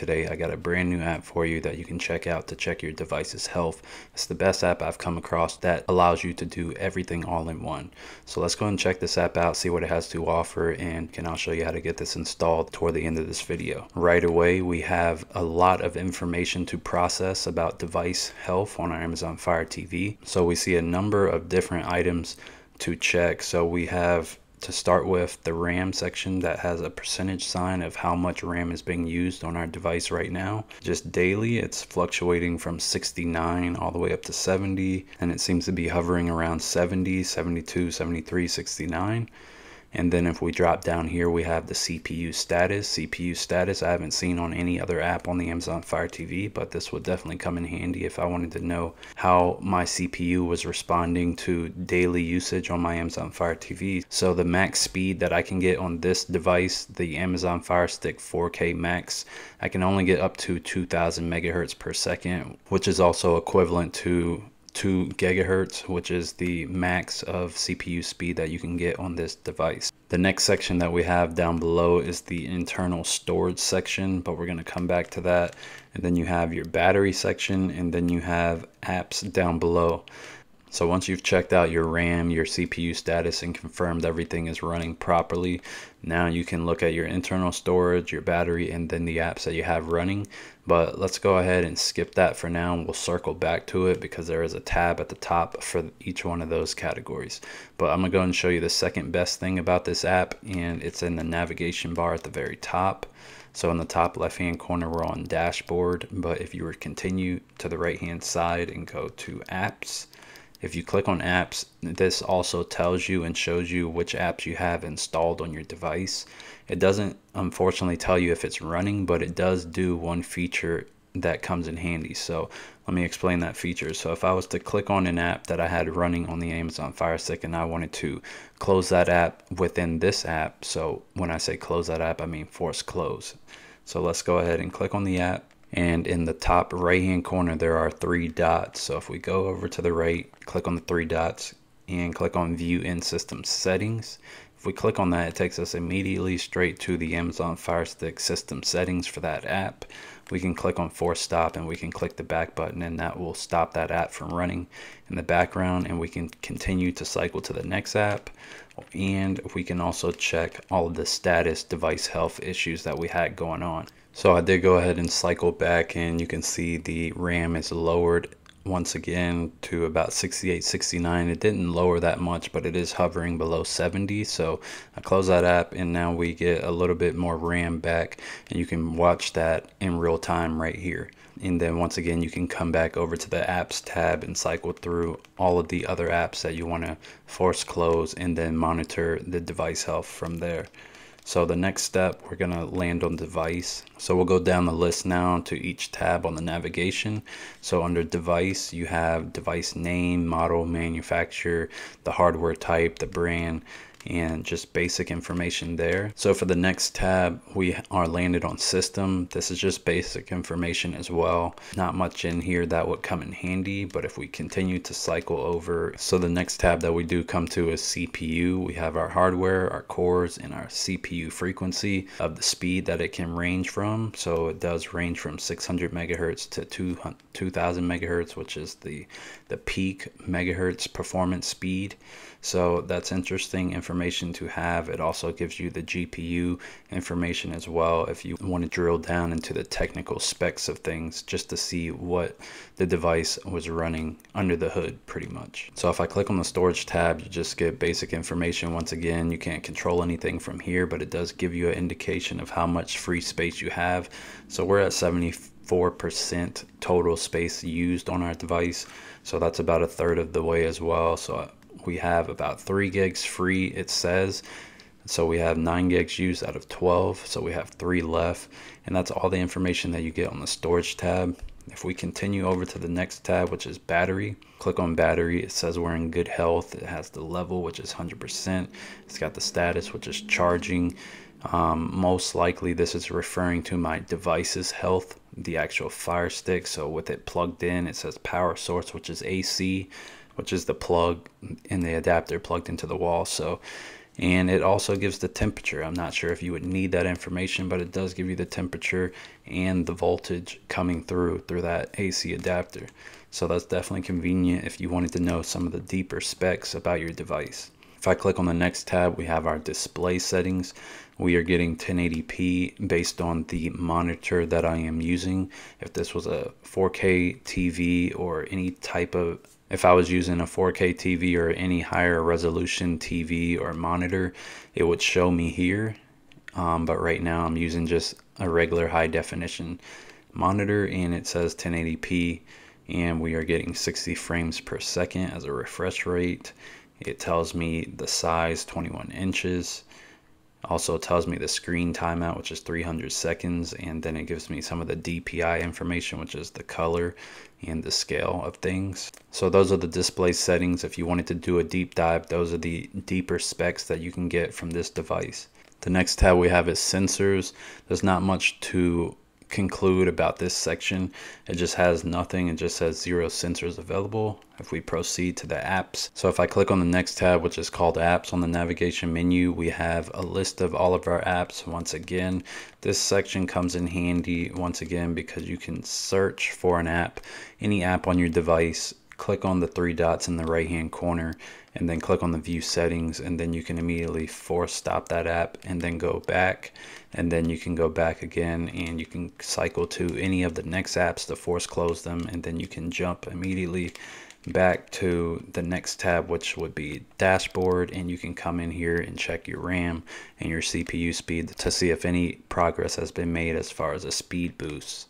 today. I got a brand new app for you that you can check out to check your device's health. It's the best app I've come across that allows you to do everything all in one. So let's go and check this app out, see what it has to offer, and can I'll show you how to get this installed toward the end of this video. Right away, we have a lot of information to process about device health on our Amazon Fire TV. So we see a number of different items to check. So we have to start with the RAM section that has a percentage sign of how much RAM is being used on our device right now. Just daily, it's fluctuating from 69 all the way up to 70, and it seems to be hovering around 70, 72, 73, 69. And then if we drop down here, we have the CPU status. CPU status I haven't seen on any other app on the Amazon Fire TV, but this would definitely come in handy if I wanted to know how my CPU was responding to daily usage on my Amazon Fire TV. So the max speed that I can get on this device, the Amazon Fire Stick 4K Max, I can only get up to 2000 megahertz per second, which is also equivalent to 2 gigahertz, which is the max of CPU speed that you can get on this device. The next section that we have down below is the internal storage section, but we're going to come back to that. And then you have your battery section, and then you have apps down below. So once you've checked out your RAM, your CPU status, and confirmed everything is running properly, now you can look at your internal storage, your battery, and then the apps that you have running. But let's go ahead and skip that for now, and we'll circle back to it because there is a tab at the top for each one of those categories. But I'm to go and show you the second best thing about this app, and it's in the navigation bar at the very top. So in the top left hand corner, we're on dashboard, but if you were to continue to the right hand side and go to apps, if you click on apps, this also tells you and shows you which apps you have installed on your device. It doesn't unfortunately tell you if it's running, but it does do one feature that comes in handy. So let me explain that feature. So if I was to click on an app that I had running on the Amazon Fire Stick and I wanted to close that app within this app. So when I say close that app, I mean force close. So let's go ahead and click on the app and in the top right hand corner there are three dots. So if we go over to the right click on the three dots and click on view in system settings if we click on that it takes us immediately straight to the Amazon Fire Stick system settings for that app. We can click on force stop and we can click the back button and that will stop that app from running in the background and we can continue to cycle to the next app. And we can also check all of the status device health issues that we had going on. So I did go ahead and cycle back and you can see the RAM is lowered once again to about 68 69 it didn't lower that much but it is hovering below 70 so I close that app and now we get a little bit more RAM back and you can watch that in real time right here. And then once again you can come back over to the apps tab and cycle through all of the other apps that you want to force close and then monitor the device health from there so the next step, we're gonna land on device. So we'll go down the list now to each tab on the navigation. So under device, you have device name, model, manufacturer, the hardware type, the brand, and just basic information there. So for the next tab, we are landed on system. This is just basic information as well. Not much in here that would come in handy, but if we continue to cycle over, so the next tab that we do come to is CPU. We have our hardware, our cores, and our CPU frequency of the speed that it can range from. So it does range from 600 megahertz to 2000 megahertz, which is the, the peak megahertz performance speed. So that's interesting information to have. It also gives you the GPU information as well if you want to drill down into the technical specs of things just to see what the device was running under the hood pretty much. So if I click on the storage tab, you just get basic information. Once again, you can't control anything from here, but it does give you an indication of how much free space you have. So we're at 74% total space used on our device. So that's about a third of the way as well. So we have about 3 gigs free, it says. So we have 9 gigs used out of 12, so we have 3 left. And that's all the information that you get on the storage tab. If we continue over to the next tab, which is battery, click on battery. It says we're in good health. It has the level, which is 100%. It's got the status, which is charging. Um, most likely, this is referring to my device's health, the actual Fire Stick. So with it plugged in, it says power source, which is AC which is the plug in the adapter plugged into the wall. So and it also gives the temperature. I'm not sure if you would need that information, but it does give you the temperature and the voltage coming through through that AC adapter. So that's definitely convenient if you wanted to know some of the deeper specs about your device. If I click on the next tab, we have our display settings. We are getting 1080p based on the monitor that I am using. If this was a 4K TV or any type of if I was using a 4K TV or any higher resolution TV or monitor, it would show me here. Um, but right now I'm using just a regular high definition monitor and it says 1080p and we are getting 60 frames per second as a refresh rate it tells me the size 21 inches. Also tells me the screen timeout, which is 300 seconds, and then it gives me some of the DPI information, which is the color and the scale of things. So those are the display settings. If you wanted to do a deep dive, those are the deeper specs that you can get from this device. The next tab we have is sensors. There's not much to conclude about this section. It just has nothing. It just says zero sensors available. If we proceed to the apps. So if I click on the next tab, which is called apps on the navigation menu, we have a list of all of our apps. Once again, this section comes in handy once again because you can search for an app, any app on your device, click on the three dots in the right hand corner and then click on the view settings and then you can immediately force stop that app and then go back and then you can go back again and you can cycle to any of the next apps to force close them and then you can jump immediately back to the next tab which would be dashboard and you can come in here and check your RAM and your CPU speed to see if any progress has been made as far as a speed boost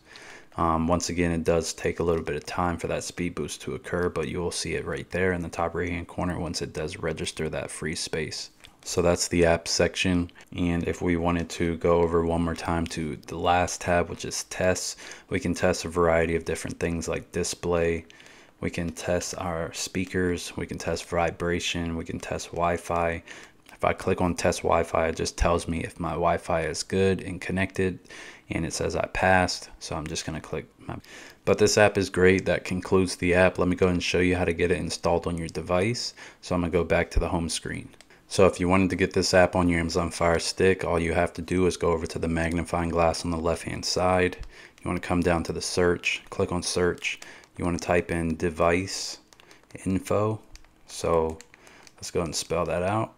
um, once again, it does take a little bit of time for that speed boost to occur, but you will see it right there in the top right hand corner once it does register that free space. So that's the app section. And if we wanted to go over one more time to the last tab, which is tests, we can test a variety of different things like display. We can test our speakers. We can test vibration. We can test Wi-Fi. If I click on test Wi-Fi, it just tells me if my Wi-Fi is good and connected and it says I passed. So I'm just going to click my, but this app is great. That concludes the app. Let me go and show you how to get it installed on your device. So I'm going to go back to the home screen. So if you wanted to get this app on your Amazon Fire Stick, all you have to do is go over to the magnifying glass on the left hand side. You want to come down to the search, click on search. You want to type in device info. So let's go and spell that out.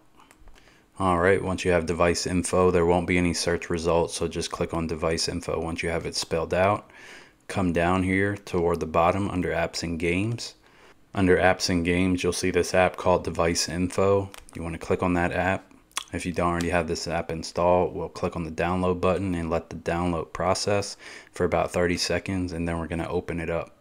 Alright, once you have device info, there won't be any search results, so just click on device info once you have it spelled out. Come down here toward the bottom under apps and games. Under apps and games, you'll see this app called device info. You want to click on that app. If you don't already have this app installed, we'll click on the download button and let the download process for about 30 seconds and then we're going to open it up.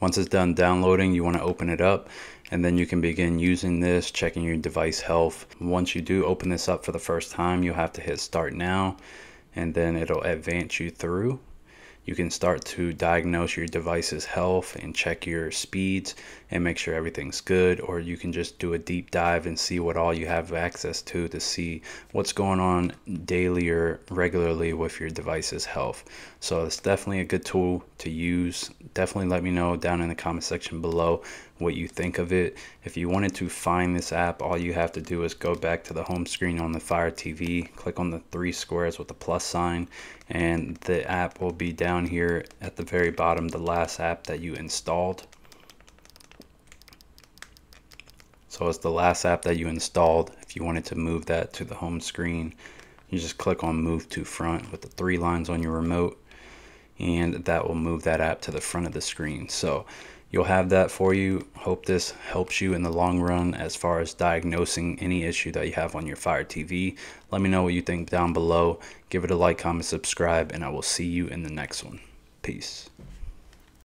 Once it's done downloading, you want to open it up and then you can begin using this, checking your device health. Once you do open this up for the first time, you'll have to hit start now and then it'll advance you through you can start to diagnose your device's health and check your speeds and make sure everything's good or you can just do a deep dive and see what all you have access to to see what's going on daily or regularly with your device's health. So it's definitely a good tool to use. Definitely let me know down in the comment section below what you think of it. If you wanted to find this app all you have to do is go back to the home screen on the fire tv click on the three squares with the plus sign and the app will be down here at the very bottom the last app that you installed so it's the last app that you installed if you wanted to move that to the home screen you just click on move to front with the three lines on your remote and that will move that app to the front of the screen so you'll have that for you. Hope this helps you in the long run as far as diagnosing any issue that you have on your Fire TV. Let me know what you think down below. Give it a like, comment, subscribe, and I will see you in the next one. Peace.